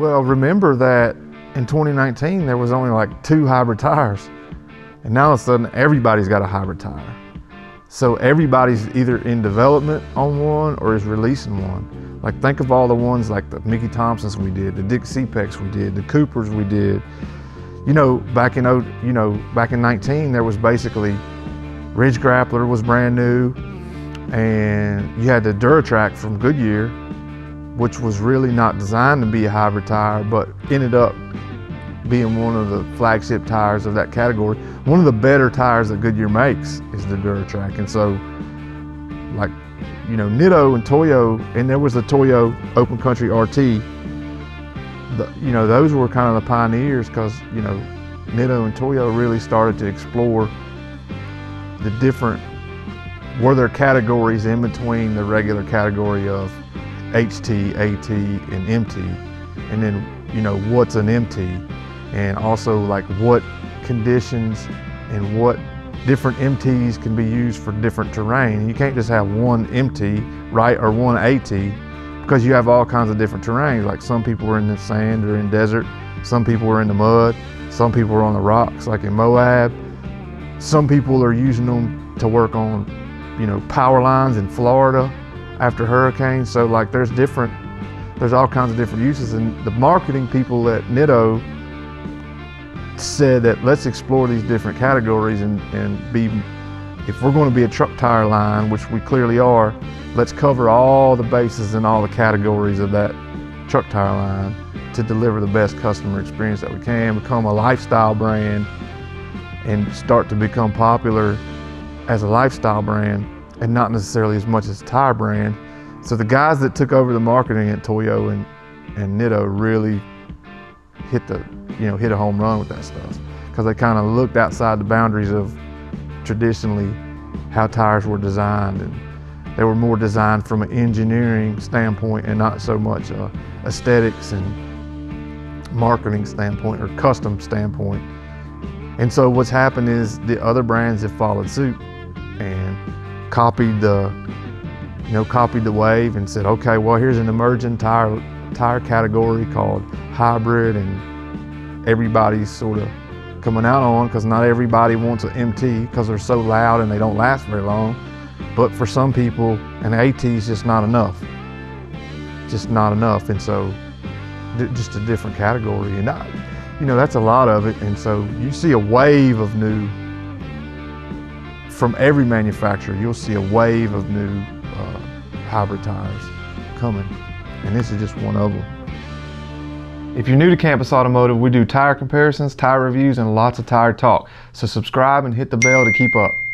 Well, remember that in 2019 there was only like two hybrid tires, and now all of a sudden everybody's got a hybrid tire. So everybody's either in development on one or is releasing one. Like think of all the ones like the Mickey Thompsons we did, the Dick Cepeks we did, the Coopers we did. You know, back in you know back in 19 there was basically Ridge Grappler was brand new, and you had the Duratrac from Goodyear, which was really not designed to be a hybrid tire, but ended up being one of the flagship tires of that category. One of the better tires that Goodyear makes is the Duratrac. And so, like, you know, Nitto and Toyo, and there was the Toyo Open Country RT, the, you know, those were kind of the pioneers because, you know, Nitto and Toyo really started to explore the different, were there categories in between the regular category of HT, AT, and MT? And then, you know, what's an MT? And also like what conditions and what different MTs can be used for different terrain. You can't just have one MT, right, or one AT, because you have all kinds of different terrains. Like some people are in the sand or in desert, some people are in the mud, some people are on the rocks, like in Moab. Some people are using them to work on, you know, power lines in Florida after hurricanes. So like there's different, there's all kinds of different uses. And the marketing people at Nitto said that let's explore these different categories and, and be, if we're going to be a truck tire line, which we clearly are, let's cover all the bases and all the categories of that truck tire line to deliver the best customer experience that we can, become a lifestyle brand and start to become popular as a lifestyle brand and not necessarily as much as tire brand. So the guys that took over the marketing at Toyo and, and Nitto really hit the, you know, hit a home run with that stuff because they kind of looked outside the boundaries of traditionally how tires were designed and they were more designed from an engineering standpoint and not so much a aesthetics and marketing standpoint or custom standpoint. And so what's happened is the other brands have followed suit and copied the, you know, copied the wave and said, okay, well, here's an emerging tire, tire category called hybrid and everybody's sort of coming out on because not everybody wants an MT because they're so loud and they don't last very long. But for some people, an AT is just not enough. Just not enough. And so just a different category. And I, you know, that's a lot of it. And so you see a wave of new, from every manufacturer, you'll see a wave of new uh, hybrid tires coming. And this is just one of them. If you're new to Campus Automotive, we do tire comparisons, tire reviews, and lots of tire talk. So subscribe and hit the bell to keep up.